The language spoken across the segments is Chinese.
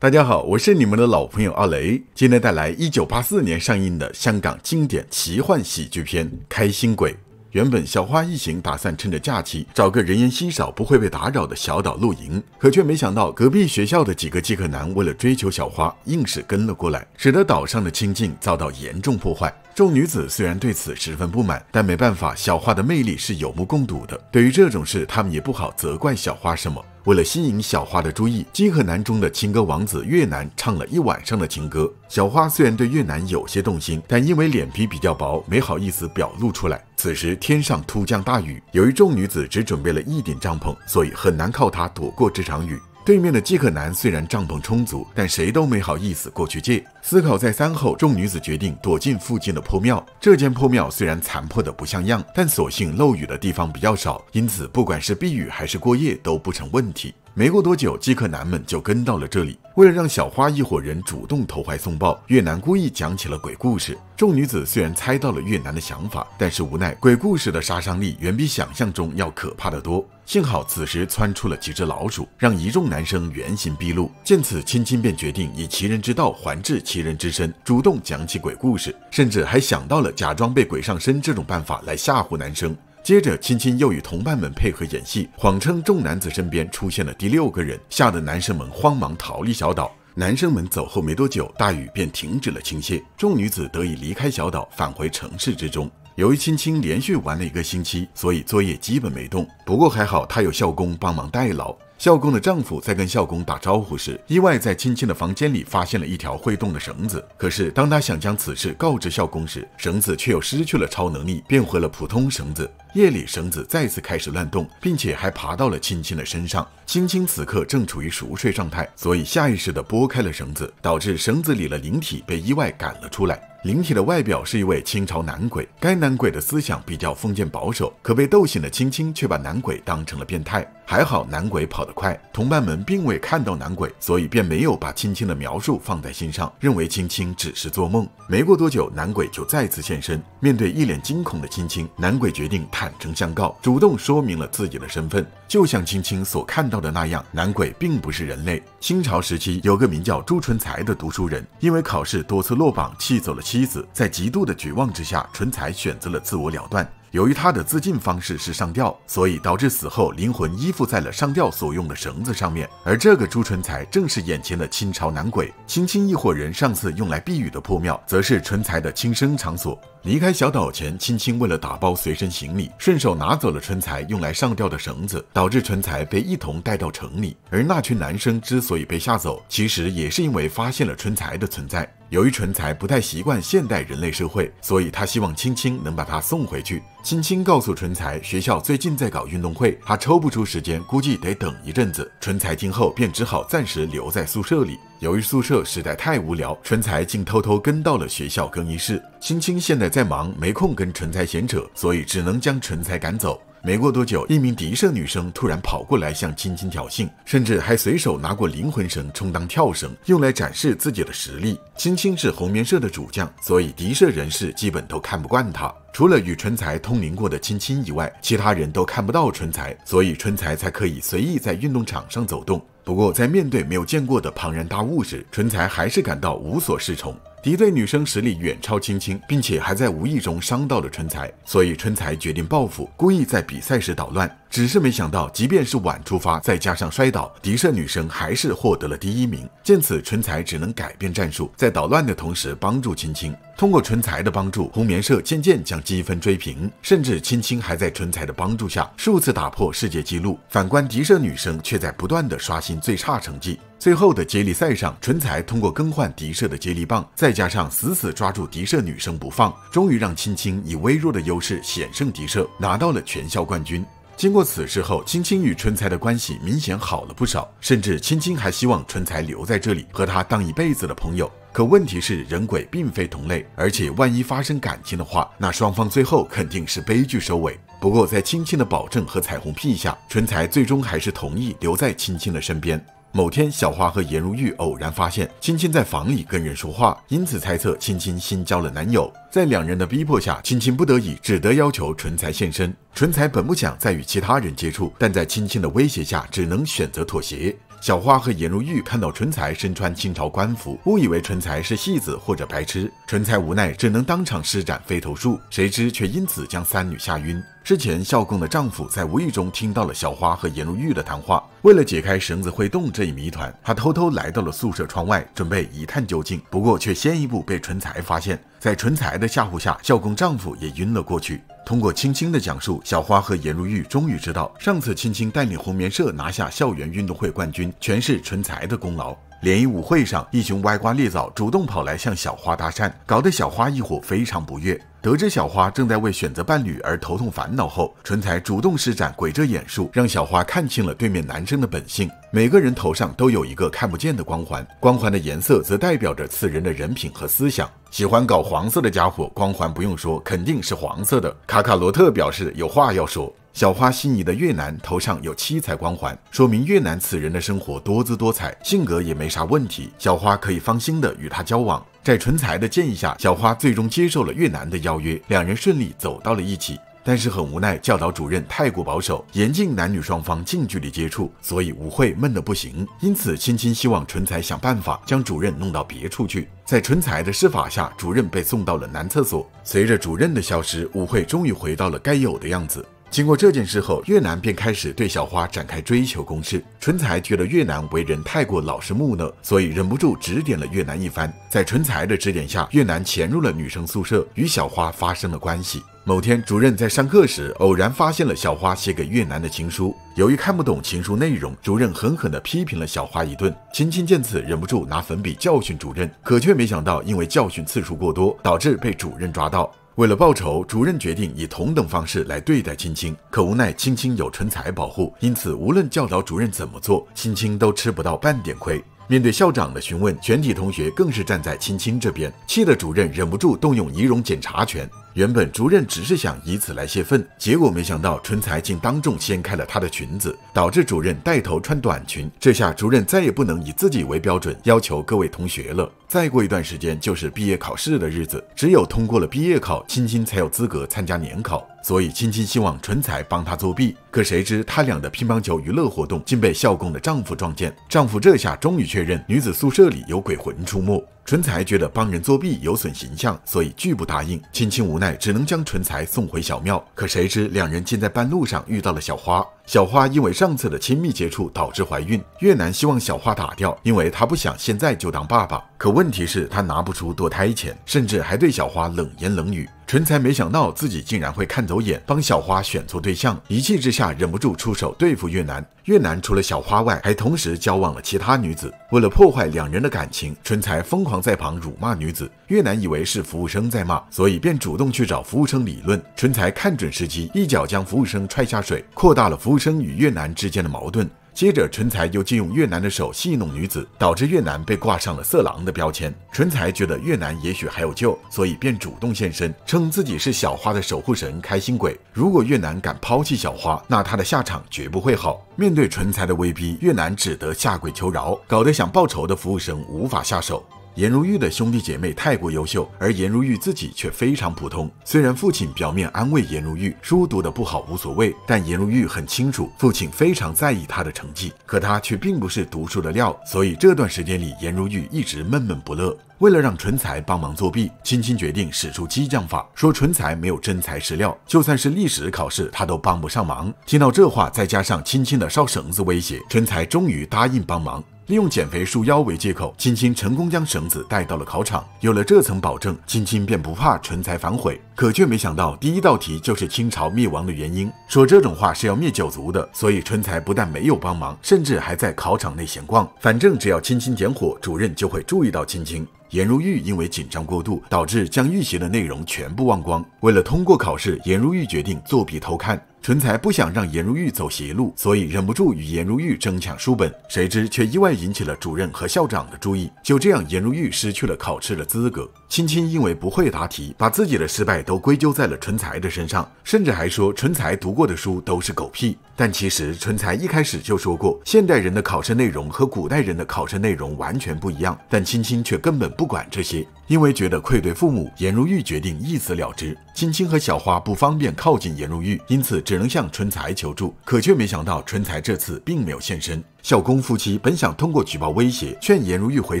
大家好，我是你们的老朋友阿雷，今天带来一九八四年上映的香港经典奇幻喜剧片《开心鬼》。原本小花一行打算趁着假期找个人烟稀少、不会被打扰的小岛露营，可却没想到隔壁学校的几个饥渴男为了追求小花，硬是跟了过来，使得岛上的清静遭到严重破坏。众女子虽然对此十分不满，但没办法，小花的魅力是有目共睹的。对于这种事，他们也不好责怪小花什么。为了吸引小花的注意，饥渴男中的情歌王子越南唱了一晚上的情歌。小花虽然对越南有些动心，但因为脸皮比较薄，没好意思表露出来。此时天上突降大雨，由于众女子只准备了一顶帐篷，所以很难靠它躲过这场雨。对面的饥渴男虽然帐篷充足，但谁都没好意思过去借。思考再三后，众女子决定躲进附近的破庙。这间破庙虽然残破的不像样，但所幸漏雨的地方比较少，因此不管是避雨还是过夜都不成问题。没过多久，饥渴男们就跟到了这里。为了让小花一伙人主动投怀送抱，越南故意讲起了鬼故事。众女子虽然猜到了越南的想法，但是无奈鬼故事的杀伤力远比想象中要可怕的多。幸好此时窜出了几只老鼠，让一众男生原形毕露。见此，青青便决定以其人之道还治其人之身，主动讲起鬼故事，甚至还想到了假装被鬼上身这种办法来吓唬男生。接着，青青又与同伴们配合演戏，谎称众男子身边出现了第六个人，吓得男生们慌忙逃离小岛。男生们走后没多久，大雨便停止了倾泻，众女子得以离开小岛，返回城市之中。由于青青连续玩了一个星期，所以作业基本没动。不过还好，她有校工帮忙代劳。校工的丈夫在跟校工打招呼时，意外在青青的房间里发现了一条会动的绳子。可是当他想将此事告知校工时，绳子却又失去了超能力，变回了普通绳子。夜里，绳子再次开始乱动，并且还爬到了青青的身上。青青此刻正处于熟睡状态，所以下意识地拨开了绳子，导致绳子里的灵体被意外赶了出来。灵体的外表是一位清朝男鬼，该男鬼的思想比较封建保守，可被逗醒的青青却把男鬼当成了变态。还好男鬼跑得快，同伴们并未看到男鬼，所以便没有把青青的描述放在心上，认为青青只是做梦。没过多久，男鬼就再次现身，面对一脸惊恐的青青，男鬼决定坦诚相告，主动说明了自己的身份。就像青青所看到的那样，男鬼并不是人类。清朝时期，有个名叫朱纯才的读书人，因为考试多次落榜，气走了妻子，在极度的绝望之下，纯才选择了自我了断。由于他的自尽方式是上吊，所以导致死后灵魂依附在了上吊所用的绳子上面。而这个朱纯才正是眼前的清朝男鬼。青青一伙人上次用来避雨的破庙，则是纯才的轻生场所。离开小岛前，青青为了打包随身行李，顺手拿走了春才用来上吊的绳子，导致春才被一同带到城里。而那群男生之所以被吓走，其实也是因为发现了春才的存在。由于纯才不太习惯现代人类社会，所以他希望青青能把他送回去。青青告诉纯才，学校最近在搞运动会，他抽不出时间，估计得等一阵子。纯才听后便只好暂时留在宿舍里。由于宿舍实在太无聊，春才竟偷偷跟到了学校更衣室。青青现在在忙，没空跟纯才闲扯，所以只能将纯才赶走。没过多久，一名敌社女生突然跑过来向青青挑衅，甚至还随手拿过灵魂绳充当跳绳，用来展示自己的实力。青青是红棉社的主将，所以敌社人士基本都看不惯她。除了与纯才通灵过的青青以外，其他人都看不到纯才，所以纯才才可以随意在运动场上走动。不过，在面对没有见过的庞然大物时，纯才还是感到无所适从。敌对女生实力远超青青，并且还在无意中伤到了春才，所以春才决定报复，故意在比赛时捣乱。只是没想到，即便是晚出发，再加上摔倒，敌社女生还是获得了第一名。见此，春才只能改变战术，在捣乱的同时帮助青青。通过春才的帮助，红棉社渐渐将积分追平，甚至青青还在春才的帮助下数次打破世界纪录。反观敌社女生，却在不断的刷新最差成绩。最后的接力赛上，纯才通过更换敌社的接力棒，再加上死死抓住敌社女生不放，终于让青青以微弱的优势险胜敌社，拿到了全校冠军。经过此事后，青青与纯才的关系明显好了不少，甚至青青还希望纯才留在这里，和他当一辈子的朋友。可问题是，人鬼并非同类，而且万一发生感情的话，那双方最后肯定是悲剧收尾。不过，在青青的保证和彩虹屁下，纯才最终还是同意留在青青的身边。某天，小花和颜如玉偶然发现青青在房里跟人说话，因此猜测青青新交了男友。在两人的逼迫下，青青不得已只得要求纯才现身。纯才本不想再与其他人接触，但在青青的威胁下，只能选择妥协。小花和颜如玉看到春才身穿清朝官服，误以为春才是戏子或者白痴。春才无奈，只能当场施展飞头术，谁知却因此将三女吓晕。之前孝公的丈夫在无意中听到了小花和颜如玉的谈话，为了解开绳子会动这一谜团，他偷偷来到了宿舍窗外，准备一探究竟。不过却先一步被春才发现，在春才的吓唬下，孝公丈夫也晕了过去。通过青青的讲述，小花和颜如玉终于知道，上次青青带领红棉社拿下校园运动会冠军，全是纯才的功劳。联谊舞会上，一群歪瓜裂枣主动跑来向小花搭讪，搞得小花一伙非常不悦。得知小花正在为选择伴侣而头痛烦恼后，纯才主动施展鬼遮眼术，让小花看清了对面男生的本性。每个人头上都有一个看不见的光环，光环的颜色则代表着此人的人品和思想。喜欢搞黄色的家伙，光环不用说，肯定是黄色的。卡卡罗特表示有话要说。小花心仪的越南头上有七彩光环，说明越南此人的生活多姿多彩，性格也没啥问题，小花可以放心的与他交往。在纯才的建议下，小花最终接受了越南的邀约，两人顺利走到了一起。但是很无奈，教导主任太过保守，严禁男女双方近距离接触，所以舞会闷得不行。因此，青青希望纯才想办法将主任弄到别处去。在纯才的施法下，主任被送到了男厕所。随着主任的消失，舞会终于回到了该有的样子。经过这件事后，越南便开始对小花展开追求攻势。纯才觉得越南为人太过老实木讷，所以忍不住指点了越南一番。在纯才的指点下，越南潜入了女生宿舍，与小花发生了关系。某天，主任在上课时偶然发现了小花写给越南的情书。由于看不懂情书内容，主任狠狠地批评了小花一顿。青青见此，忍不住拿粉笔教训主任，可却没想到，因为教训次数过多，导致被主任抓到。为了报仇，主任决定以同等方式来对待青青。可无奈青青有唇彩保护，因此无论教导主任怎么做，青青都吃不到半点亏。面对校长的询问，全体同学更是站在青青这边，气得主任忍不住动用仪容检查权。原本主任只是想以此来泄愤，结果没想到春才竟当众掀开了她的裙子，导致主任带头穿短裙。这下主任再也不能以自己为标准要求各位同学了。再过一段时间就是毕业考试的日子，只有通过了毕业考，青青才有资格参加年考。所以青青希望纯才帮她作弊，可谁知她俩的乒乓球娱乐活动竟被校工的丈夫撞见。丈夫这下终于确认女子宿舍里有鬼魂出没。纯才觉得帮人作弊有损形象，所以拒不答应。青青无奈，只能将纯才送回小庙。可谁知两人竟在半路上遇到了小花。小花因为上次的亲密接触导致怀孕，越南希望小花打掉，因为他不想现在就当爸爸。可问题是，他拿不出堕胎钱，甚至还对小花冷言冷语。纯才没想到自己竟然会看走眼，帮小花选错对象，一气之下忍不住出手对付越南。越南除了小花外，还同时交往了其他女子。为了破坏两人的感情，春才疯狂在旁辱骂女子。越南以为是服务生在骂，所以便主动去找服务生理论。春才看准时机，一脚将服务生踹下水，扩大了服务生与越南之间的矛盾。接着，纯才又借用越南的手戏弄女子，导致越南被挂上了色狼的标签。纯才觉得越南也许还有救，所以便主动现身，称自己是小花的守护神、开心鬼。如果越南敢抛弃小花，那他的下场绝不会好。面对纯才的威逼，越南只得下跪求饶，搞得想报仇的服务生无法下手。颜如玉的兄弟姐妹太过优秀，而颜如玉自己却非常普通。虽然父亲表面安慰颜如玉书读得不好无所谓，但颜如玉很清楚父亲非常在意她的成绩，可她却并不是读书的料。所以这段时间里，颜如玉一直闷闷不乐。为了让纯才帮忙作弊，青青决定使出激将法，说纯才没有真材实料，就算是历史考试他都帮不上忙。听到这话，再加上青青的烧绳子威胁，纯才终于答应帮忙。利用减肥束腰为借口，青青成功将绳子带到了考场。有了这层保证，青青便不怕纯才反悔。可却没想到，第一道题就是清朝灭亡的原因。说这种话是要灭九族的，所以春才不但没有帮忙，甚至还在考场内闲逛。反正只要青青点火，主任就会注意到青青。颜如玉因为紧张过度，导致将预习的内容全部忘光。为了通过考试，颜如玉决定作弊偷看。纯才不想让颜如玉走邪路，所以忍不住与颜如玉争抢书本。谁知却意外引起了主任和校长的注意。就这样，颜如玉失去了考试的资格。青青因为不会答题，把自己的失败都归咎在了纯才的身上，甚至还说纯才读过的书都是狗屁。但其实纯才一开始就说过，现代人的考试内容和古代人的考试内容完全不一样。但青青却根本不管这些，因为觉得愧对父母，颜如玉决定一死了之。青青和小花不方便靠近颜如玉，因此只能向纯才求助。可却没想到，纯才这次并没有现身。孝公夫妻本想通过举报威胁劝颜如玉回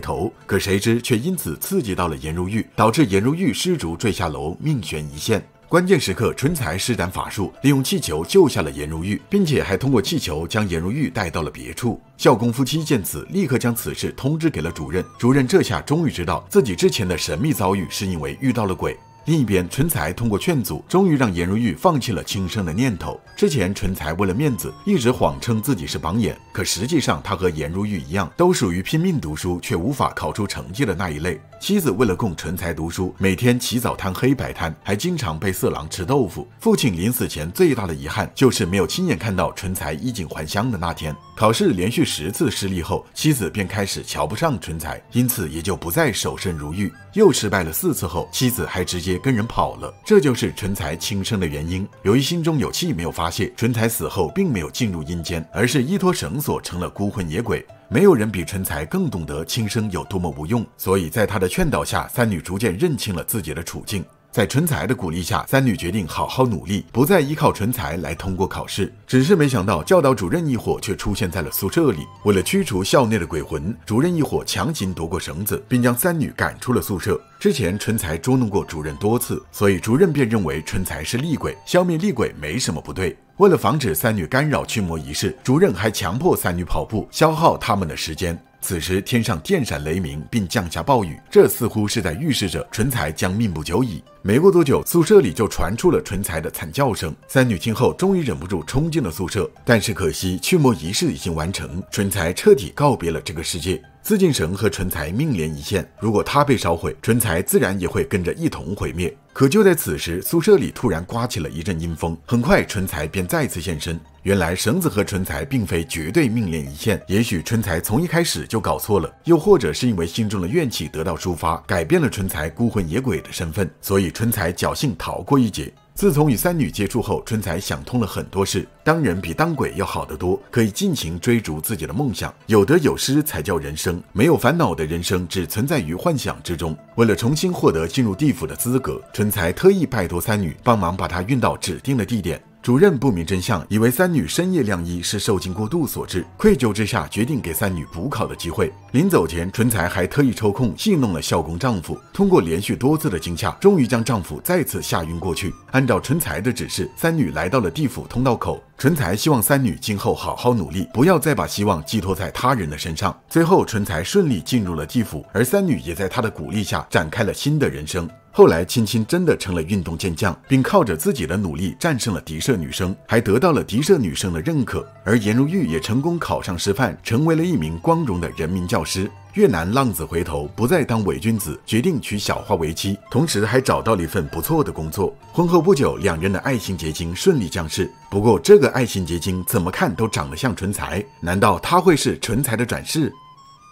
头，可谁知却因此刺激到了颜如玉，导致颜如玉失足坠下楼，命悬一线。关键时刻，春才施展法术，利用气球救下了颜如玉，并且还通过气球将颜如玉带到了别处。孝公夫妻见此，立刻将此事通知给了主任。主任这下终于知道自己之前的神秘遭遇是因为遇到了鬼。另一边，纯才通过劝阻，终于让颜如玉放弃了轻生的念头。之前，纯才为了面子，一直谎称自己是榜眼，可实际上，他和颜如玉一样，都属于拼命读书却无法考出成绩的那一类。妻子为了供纯才读书，每天起早贪黑摆摊，还经常被色狼吃豆腐。父亲临死前最大的遗憾，就是没有亲眼看到纯才衣锦还乡的那天。考试连续十次失利后，妻子便开始瞧不上纯才，因此也就不再守身如玉。又失败了四次后，妻子还直接跟人跑了。这就是纯才轻生的原因。由于心中有气没有发泄，纯才死后并没有进入阴间，而是依托绳索成了孤魂野鬼。没有人比纯才更懂得轻生有多么无用，所以在他的劝导下，三女逐渐认清了自己的处境。在纯才的鼓励下，三女决定好好努力，不再依靠纯才来通过考试。只是没想到，教导主任一伙却出现在了宿舍里。为了驱除校内的鬼魂，主任一伙强行夺过绳子，并将三女赶出了宿舍。之前纯才捉弄过主任多次，所以主任便认为纯才是厉鬼，消灭厉鬼没什么不对。为了防止三女干扰驱魔仪式，主任还强迫三女跑步，消耗他们的时间。此时天上电闪雷鸣，并降下暴雨，这似乎是在预示着纯才将命不久矣。没过多久，宿舍里就传出了纯才的惨叫声。三女听后，终于忍不住冲进了宿舍，但是可惜驱魔仪式已经完成，纯才彻底告别了这个世界。自尽绳和纯才命连一线，如果他被烧毁，纯才自然也会跟着一同毁灭。可就在此时，宿舍里突然刮起了一阵阴风，很快纯才便再次现身。原来绳子和纯才并非绝对命连一线，也许纯才从一开始就搞错了，又或者是因为心中的怨气得到抒发，改变了纯才孤魂野鬼的身份，所以春才侥幸逃过一劫。自从与三女接触后，春才想通了很多事。当人比当鬼要好得多，可以尽情追逐自己的梦想。有得有失才叫人生，没有烦恼的人生只存在于幻想之中。为了重新获得进入地府的资格，春才特意拜托三女帮忙把他运到指定的地点。主任不明真相，以为三女深夜晾衣是受惊过度所致，愧疚之下决定给三女补考的机会。临走前，纯才还特意抽空戏弄了孝公丈夫，通过连续多次的惊吓，终于将丈夫再次吓晕过去。按照纯才的指示，三女来到了地府通道口。纯才希望三女今后好好努力，不要再把希望寄托在他人的身上。最后，纯才顺利进入了地府，而三女也在他的鼓励下展开了新的人生。后来，青青真的成了运动健将，并靠着自己的努力战胜了敌社女生，还得到了敌社女生的认可。而颜如玉也成功考上师范，成为了一名光荣的人民教师。越南浪子回头，不再当伪君子，决定娶小花为妻，同时还找到了一份不错的工作。婚后不久，两人的爱情结晶顺利降世。不过，这个爱情结晶怎么看都长得像纯才，难道他会是纯才的转世？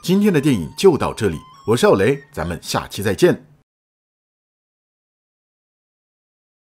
今天的电影就到这里，我是奥雷，咱们下期再见。